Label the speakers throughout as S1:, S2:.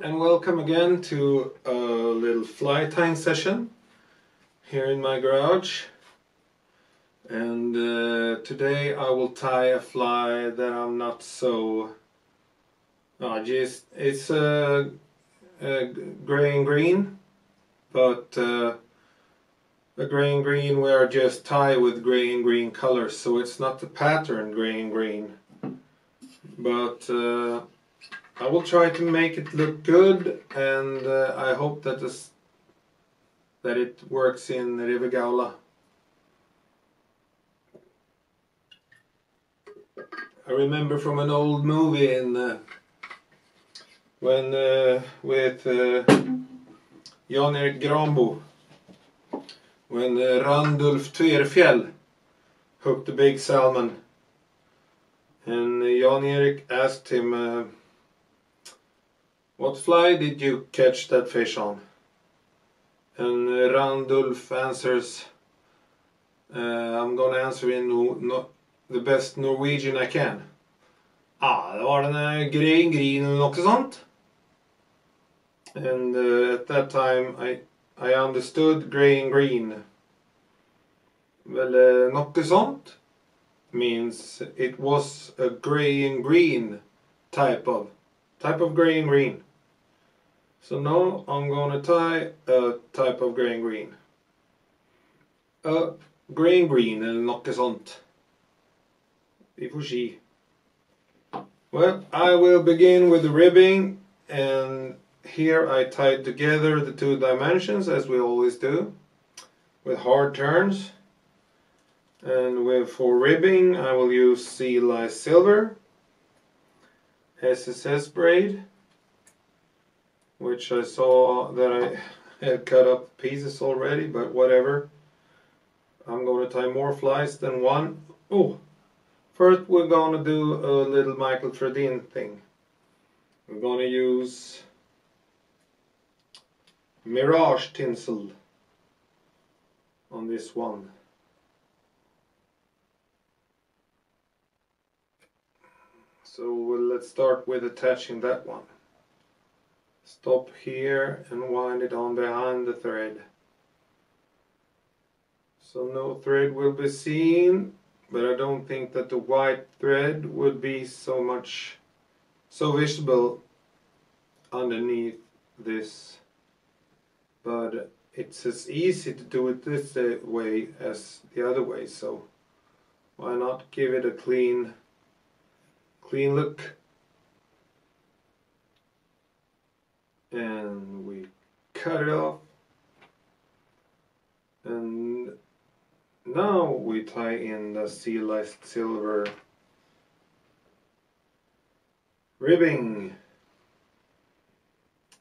S1: And welcome again to a little fly tying session here in my garage. And uh, today I will tie a fly that I'm not so... Oh, just it's a uh, uh, gray and green, but uh, a gray and green where I just tie with gray and green colors, so it's not the pattern gray and green. But uh, I will try to make it look good and uh, I hope that this that it works in River Gaula. I remember from an old movie in uh, when uh, with uh, Jan-Erik Granbo when uh, Randulf Tverfjell hooked the big salmon and uh, Jan-Erik asked him uh, what fly did you catch that fish on? And Randulf answers, uh, I'm gonna answer in no, no, the best Norwegian I can. Ah, det var den Green Green eller något sånt. And uh, at that time I, I understood grey and green. Well, uh, något sånt means it was a grey and green type of type of grey and green. So now I'm gonna tie a type of and green. A and green eller något sånt. Vi får se. Well, I will begin with the ribbing and here I tied together the two dimensions as we always do with hard turns and with for ribbing I will use Sea Lice Silver SSS braid which I saw that I had cut up pieces already, but whatever. I'm going to tie more flies than one. Oh, first we're going to do a little Mikael Frödin thing. We're going to use Mirage tinsel on this one. So let's start with attaching that one stop here and wind it on behind the thread. So no thread will be seen but I don't think that the white thread would be so much so visible underneath this. But it's as easy to do it this way as the other way so why not give it a clean clean look and we cut it off. And now we tie in the sea silver ribbing.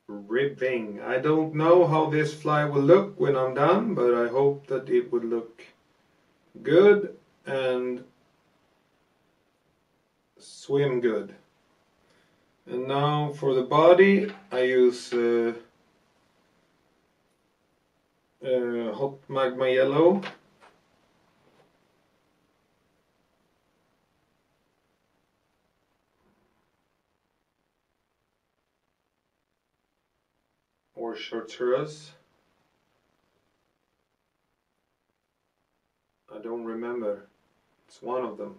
S1: Ribbing. I don't know how this fly will look when I'm done but I hope that it would look good and swim good and now for the body I use uh, uh, hot magma yellow. Or chartreuse. I don't remember. It's one of them.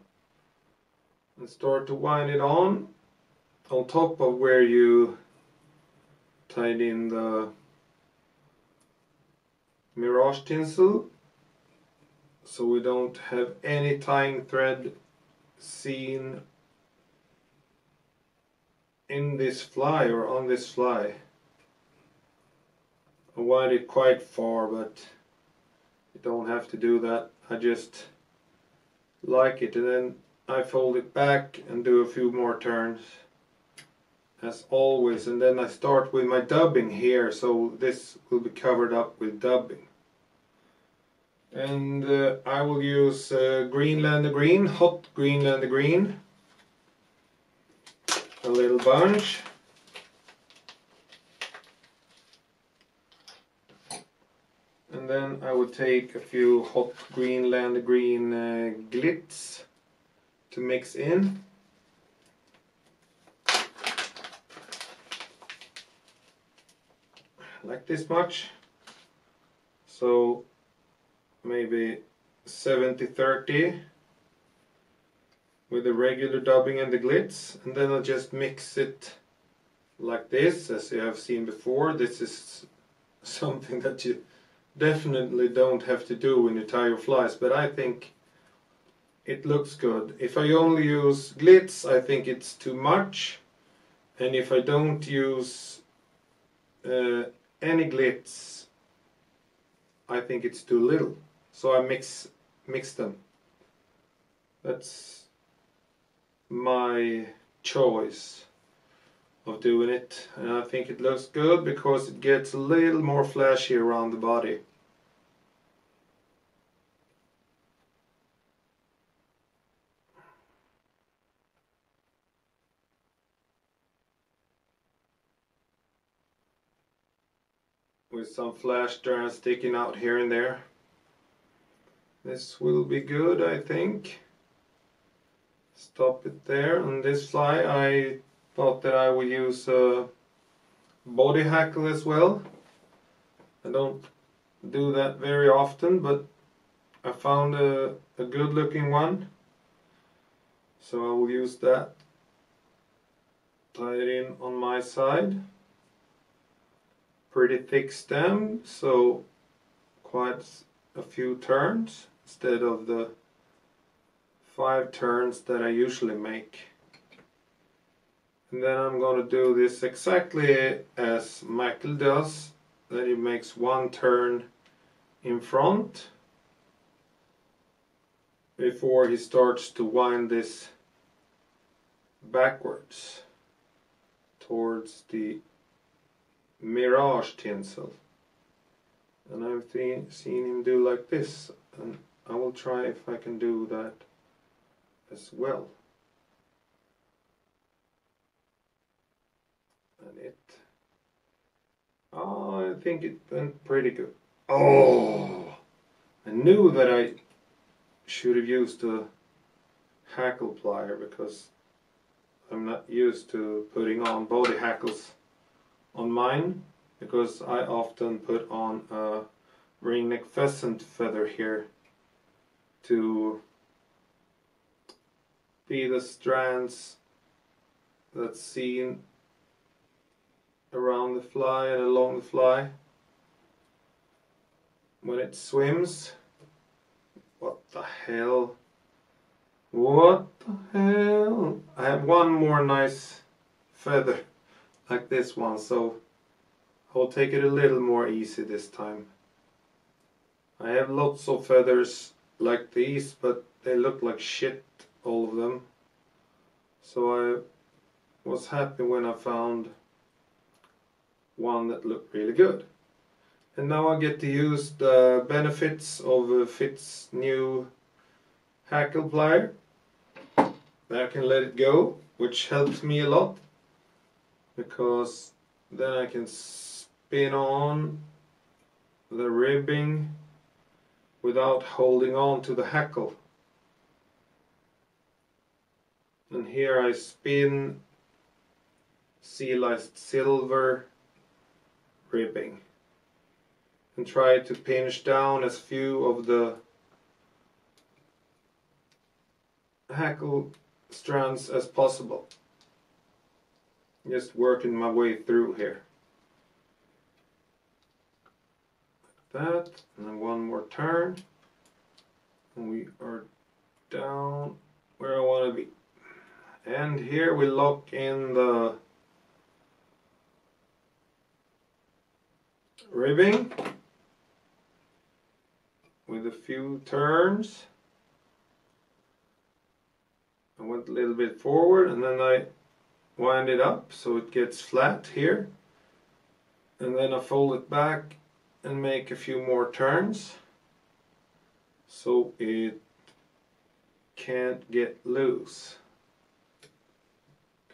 S1: And start to wind it on on top of where you tied in the mirage tinsel so we don't have any tying thread seen in this fly or on this fly. I wind it quite far but you don't have to do that. I just like it and then I fold it back and do a few more turns as always and then I start with my dubbing here so this will be covered up with dubbing. And uh, I will use uh, Greenlander Green, hot Greenlander Green. A little bunch. And then I would take a few hot Greenlander Green uh, glitz to mix in like this much. So maybe 70-30 with the regular dubbing and the glitz. And then I'll just mix it like this as you have seen before. This is something that you definitely don't have to do when you tie your flies but I think it looks good. If I only use glitz I think it's too much. And if I don't use uh, any glitz I think it's too little. So I mix mix them. That's my choice of doing it. And I think it looks good because it gets a little more flashy around the body with some flash strands sticking out here and there. This will be good, I think. Stop it there. On this fly, I thought that I would use a body hackle as well. I don't do that very often, but I found a, a good looking one. So I will use that. Tie it in on my side pretty thick stem so quite a few turns instead of the five turns that I usually make. And then I'm going to do this exactly as Michael does that he makes one turn in front before he starts to wind this backwards towards the mirage tinsel and I've seen him do like this and I will try if I can do that as well. And it oh I think it went pretty good. Oh I knew that I should have used a hackle plier because I'm not used to putting on body hackles on mine because I often put on a ringneck pheasant feather here to be the strands that's seen around the fly and along the fly. When it swims what the hell? What the hell? I have one more nice feather like this one so I'll take it a little more easy this time. I have lots of feathers like these but they look like shit all of them so I was happy when I found one that looked really good. And now I get to use the benefits of uh, Fitt's new hackle plier. I can let it go, which helps me a lot because then I can spin on the ribbing without holding on to the hackle. And here I spin Sea Lice Silver ribbing and try to pinch down as few of the hackle strands as possible just working my way through here. Like that and then one more turn. And we are down where I want to be. And here we lock in the ribbing with a few turns. I went a little bit forward and then I wind it up so it gets flat here and then I fold it back and make a few more turns so it can't get loose.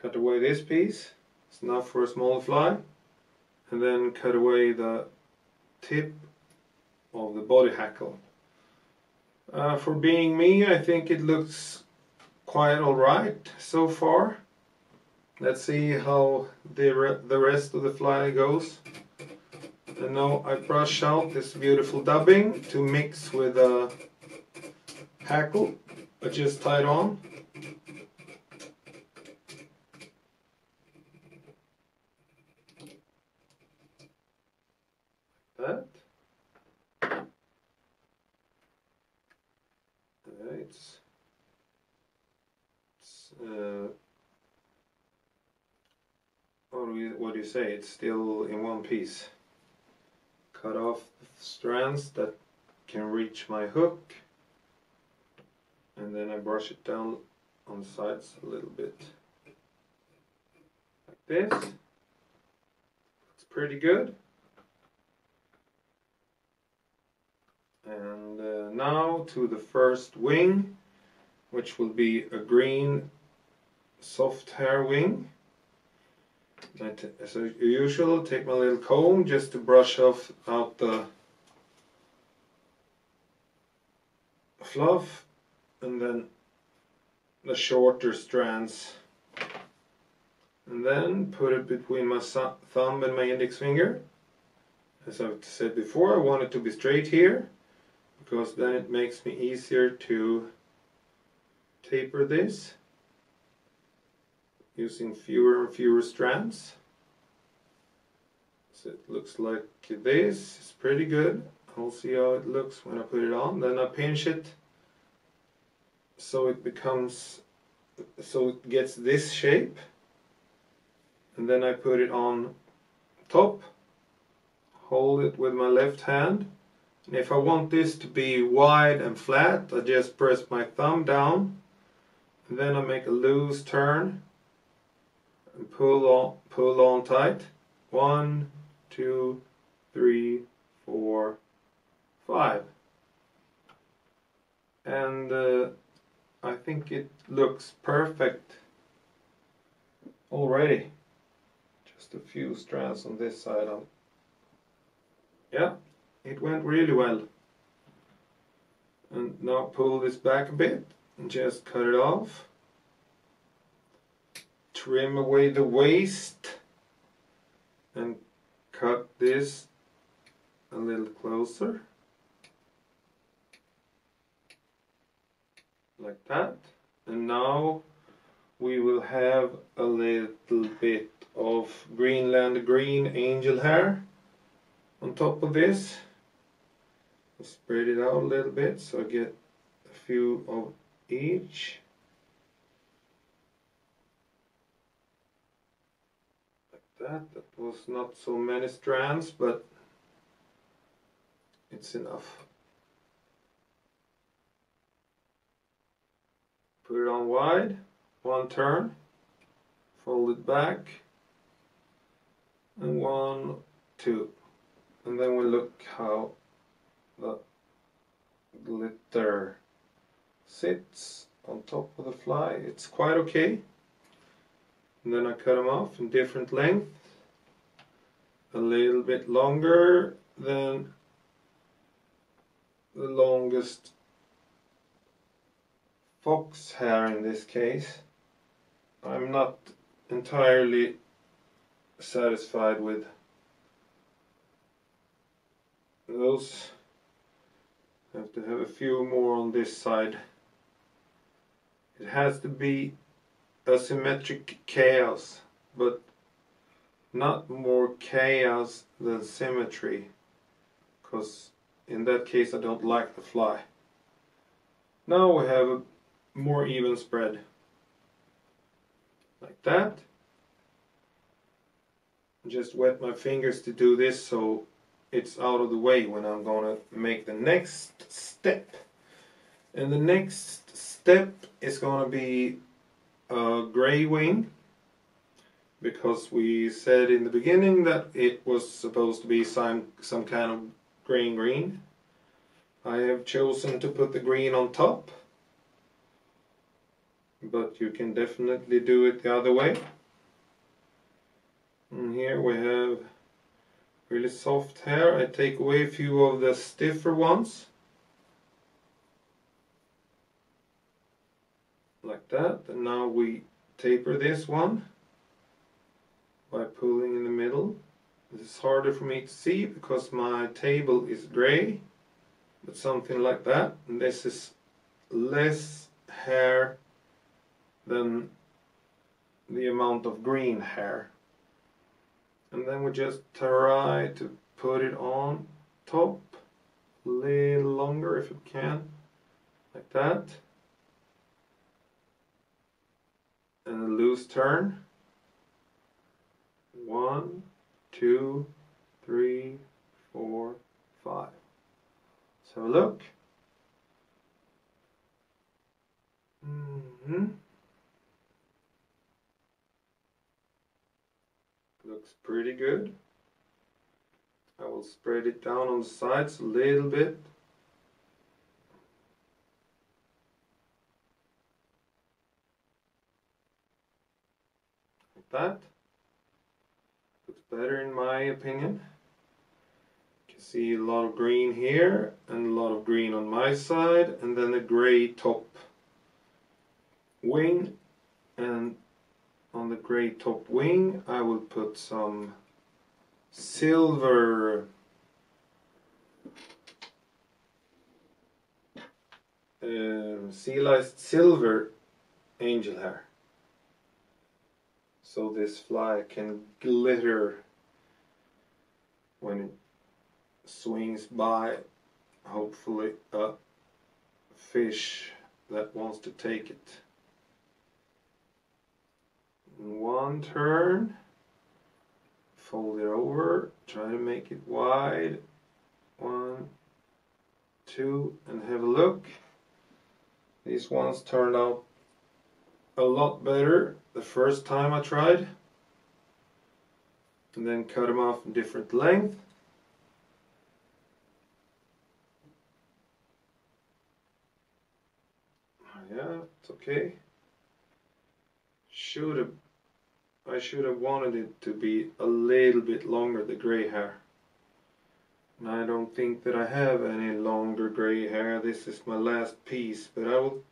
S1: Cut away this piece, it's enough for a small fly and then cut away the tip of the body hackle. Uh, for being me I think it looks quite alright so far. Let's see how the, re the rest of the fly goes. And now I brush out this beautiful dubbing to mix with a hackle I just tied on. That. It's, it's uh, what do, you, say? It's still in one piece. Cut off strands that can reach my hook and then I brush it down on the sides a little bit like this. Looks pretty good. And uh, now to the first wing, which will be a green soft hair wing. As usual, take my little comb just to brush off out the fluff and then the shorter strands. And then put it between my thumb and my index finger. As I've said before I want it to be straight here because then it makes me easier to taper this using fewer and fewer strands. So it looks like this it's pretty good. I'll see how it looks when I put it on. Then I pinch it. So it becomes so it gets this shape. And then I put it on top. Hold it with my left hand. And if I want this to be wide and flat I just press my thumb down. And then I make a loose turn and pull on pull on tight one two three four five and uh, I think it looks perfect already. Just a few strands on this side. Of yeah, it went really well. And now pull this back a bit and just cut it off. Trim away the waste and cut this a little closer. like that. And now we will have a little bit of Greenland green angel hair on top of this. Spread it out a little bit so I get a few of each like that that was not so many strands but it's enough put it on wide, one turn, fold it back, and one, two. And then we look how the glitter sits on top of the fly. It's quite okay. And then I cut them off in different lengths. A little bit longer than the longest fox hair in this case. I'm not entirely satisfied with those. I have to have a few more on this side. It has to be a symmetric chaos, but not more chaos than symmetry, because in that case I don't like the fly. Now we have a more even spread. Like that. Just wet my fingers to do this so it's out of the way when I'm gonna make the next step. And the next step is gonna be a gray wing because we said in the beginning that it was supposed to be some some kind of green green I have chosen to put the green on top but you can definitely do it the other way. And here we have really soft hair. I take away a few of the stiffer ones. Like that. And now we taper this one by pulling in the middle This is harder for me to see because my table is gray, but something like that. And this is less hair than the amount of green hair. And then we just try to put it on top a little longer if you can, like that. And a loose turn. One, two, three, four, five. So look. Mm-hmm. Looks pretty good. I will spread it down on the sides a little bit. Like that. Looks better in my opinion. You can see a lot of green here and a lot of green on my side and then a gray top wing and on the gray top wing I will put some silver uh, silver angel hair so this fly can glitter when it swings by hopefully a fish that wants to take it. One turn fold it over try to make it wide. One two and have a look. These ones turned out a lot better the first time I tried and then cut them off in different length oh, yeah it's okay should have I should have wanted it to be a little bit longer, the grey hair. And I don't think that I have any longer grey hair. This is my last piece, but I will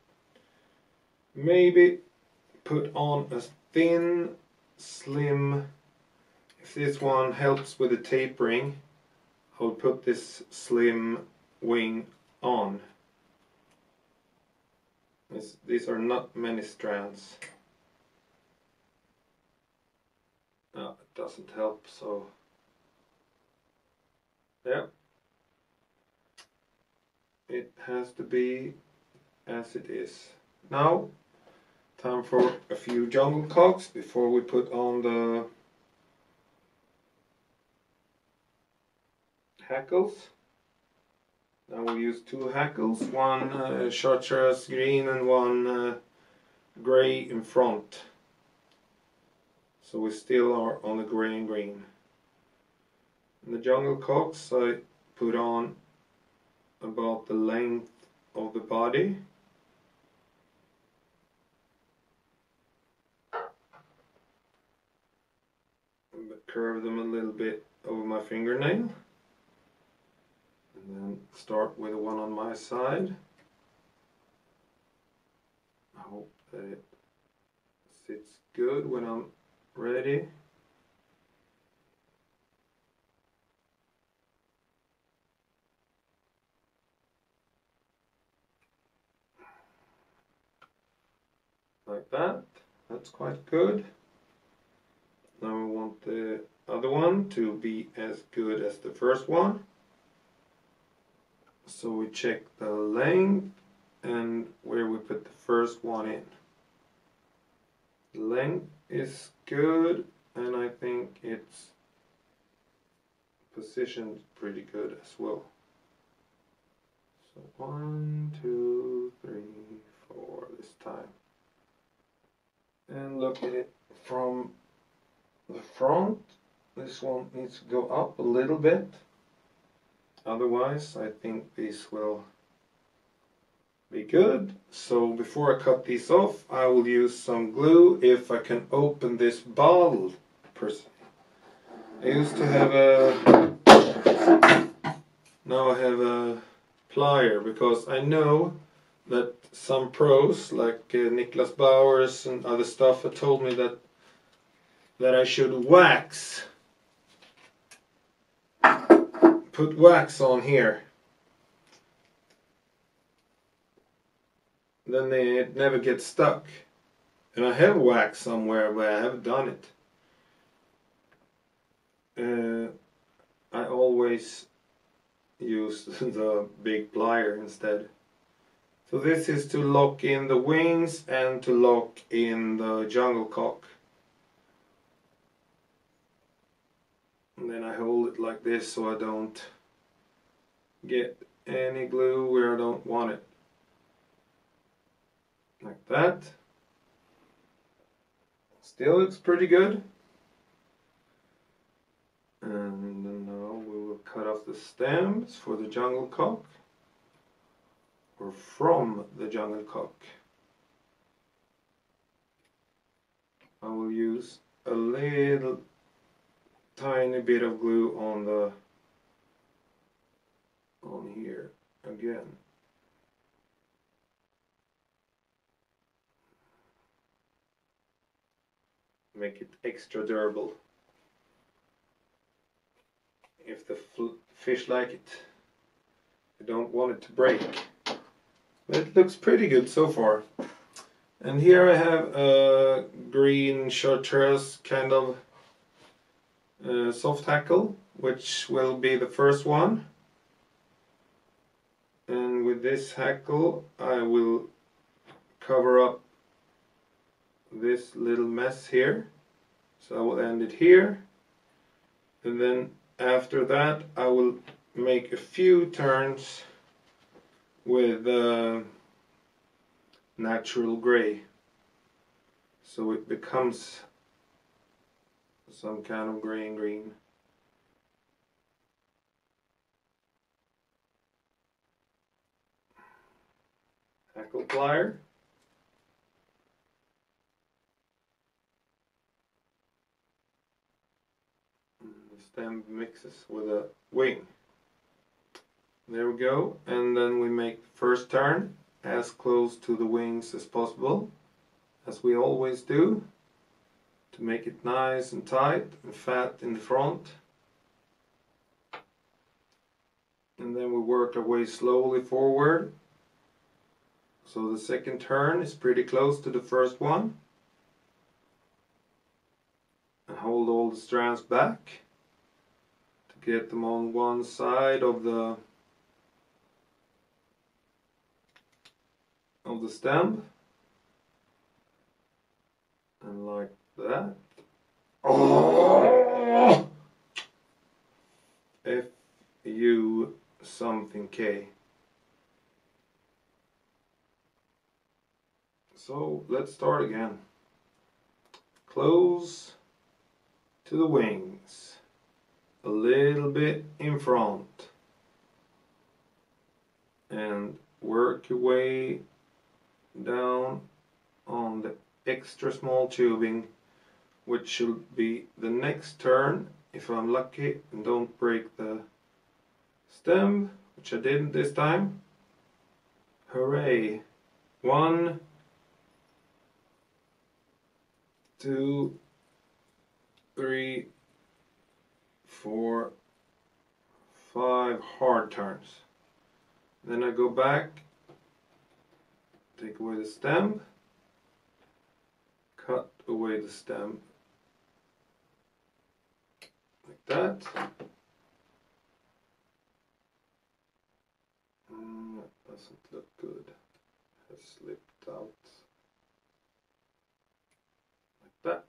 S1: maybe put on a thin, slim, if this one helps with the tapering, I will put this slim wing on. This, these are not many strands. No, it doesn't help, so yeah. It has to be as it is. Now, time for a few jungle cocks before we put on the hackles. Now we'll use two hackles, one uh, chartreuse green and one uh, grey in front. So we still are on the grey and green. And the jungle cocks I put on about the length of the body. Curve them a little bit over my fingernail. And then start with the one on my side. I hope that it sits good when I'm ready like that that's quite good now we want the other one to be as good as the first one so we check the length and where we put the first one in length is good and I think it's positioned pretty good as well. So one, two, three, four this time. And look at it from the front. This one needs to go up a little bit. Otherwise, I think this will be good. So before I cut these off, I will use some glue if I can open this bottle person. I used to have a, now I have a plier because I know that some pros like uh, Niklas Bowers and other stuff have told me that that I should wax put wax on here. Then they, it never gets stuck. And I have wax somewhere where I haven't done it. Uh, I always use the big plier instead. So this is to lock in the wings and to lock in the jungle cock. And then I hold it like this so I don't get any glue where I don't want it. Like that. Still looks pretty good. And now we will cut off the stems for the jungle cock or from the jungle cock. I will use a little tiny bit of glue on the on here again. Make it extra durable. If the fish like it. I don't want it to break. It looks pretty good so far. And here I have a green chartreuse kind of uh, soft hackle, which will be the first one. And with this hackle I will cover up this little mess here. So I will end it here. And then after that I will make a few turns with uh, natural gray so it becomes some kind of and green. Hackle plier the stem mixes with a wing. There we go. And then we make the first turn as close to the wings as possible, as we always do, to make it nice and tight and fat in the front. And then we work our way slowly forward. So the second turn is pretty close to the first one. And hold all the strands back to get them on one side of the of the stem and like that oh! F U something K. So let's start again. Close to the wings. A little bit in front. And work your way down on the extra small tubing which should be the next turn. If I'm lucky and don't break the stem which I didn't this time. Hooray. One two three four five hard turns. Then I go back take away the stem, cut away the stem like that. Mm, doesn't look good. It has slipped out like that.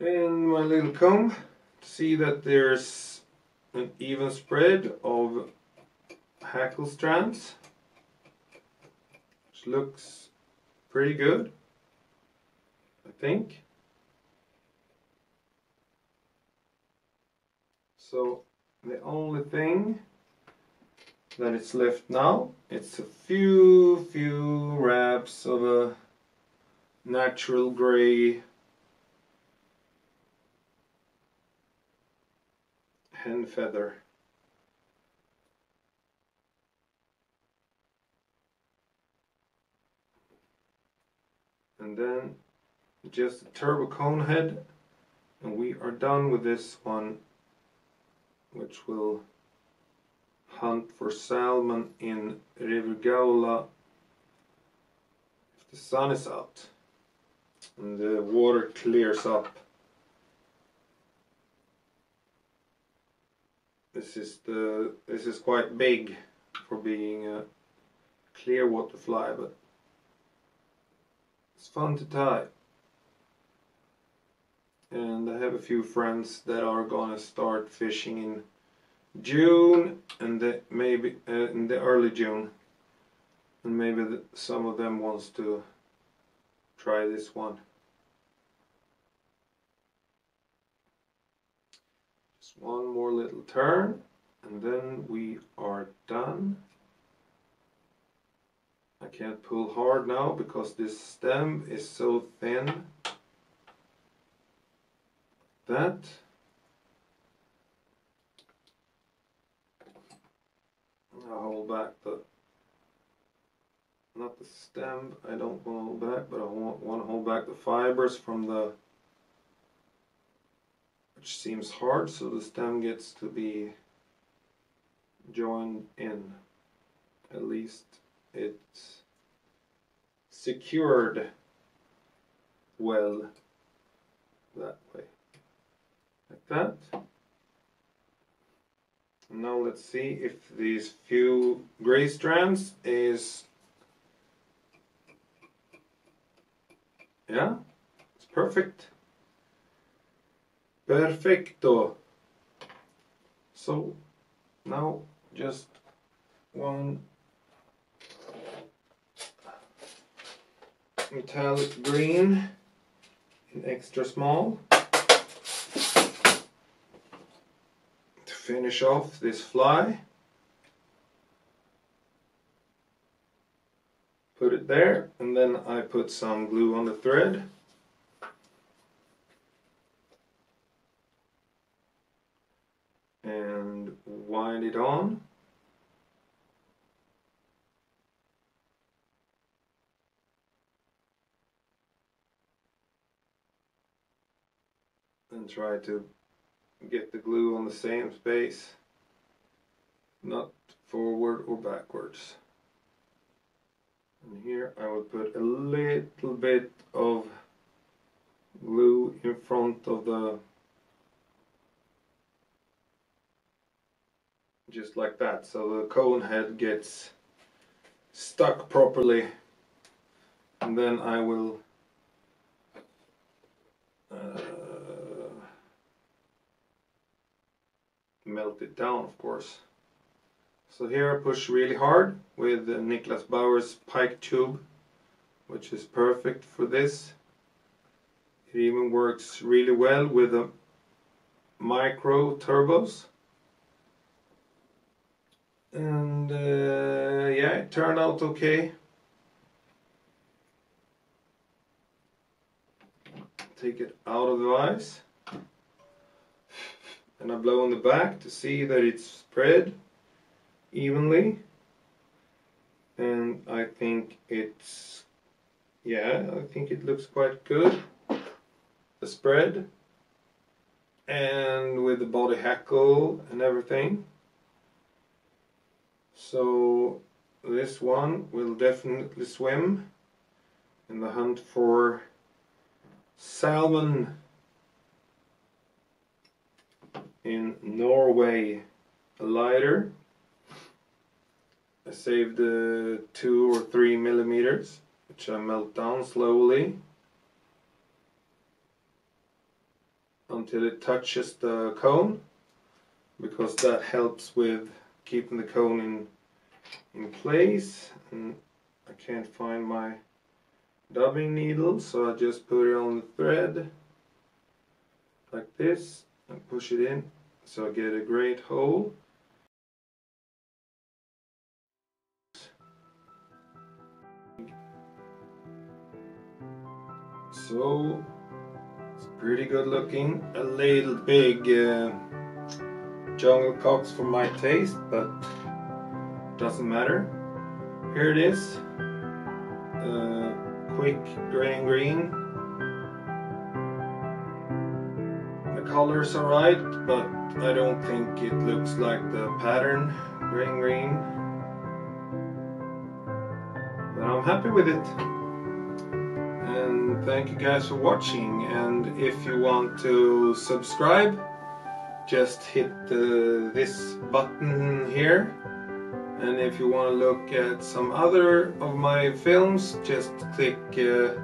S1: In my little comb, see that there's an even spread of hackle strands which looks pretty good, I think. So the only thing that is left now, it's a few, few wraps of a natural grey hen feather. and then just a turbo cone head and we are done with this one which will hunt for salmon in River Gaula if the sun is out and the water clears up. This is the this is quite big for being a clear water fly, but it's fun to tie. And I have a few friends that are gonna start fishing in June and the, maybe uh, in the early June, and maybe the, some of them wants to try this one. Just one more little turn, and then we are done. I can't pull hard now because this stem is so thin that. I'll hold back the not the stem I don't want to hold back but I want, want to hold back the fibers from the which seems hard so the stem gets to be joined in. At least it's secured well that way that. Now let's see if these few gray strands is yeah it's perfect. Perfecto. So now just one metallic green in extra small to finish off this fly. Put it there and then I put some glue on the thread. And wind it on. And try to get the glue on the same space not forward or backwards. And here I will put a little bit of glue in front of the just like that so the cone head gets stuck properly. And then I will uh, melt it down of course. So here I push really hard with Niklas Bauer's pike tube which is perfect for this. It even works really well with the micro turbos. And uh, yeah it turned out okay. Take it out of the vise and I blow on the back to see that it's spread evenly. And I think it's yeah I think it looks quite good the spread. And with the body hackle and everything. So this one will definitely swim in the hunt for salmon in Norway. A lighter. I saved uh, two or three millimeters which I melt down slowly. Until it touches the cone because that helps with keeping the cone in in place. And I can't find my dubbing needle so I just put it on the thread like this and push it in so get a great hole. So it's pretty good looking. A little big uh, jungle cocks for my taste but doesn't matter. Here it is. Uh, quick gray and green colors are right, but I don't think it looks like the pattern green green. But I'm happy with it. And thank you guys for watching. And if you want to subscribe, just hit uh, this button here. And if you want to look at some other of my films, just click uh,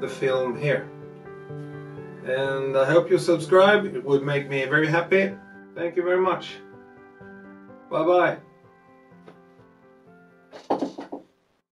S1: the film here. And I hope you subscribe, it would make me very happy. Thank you very much. Bye bye.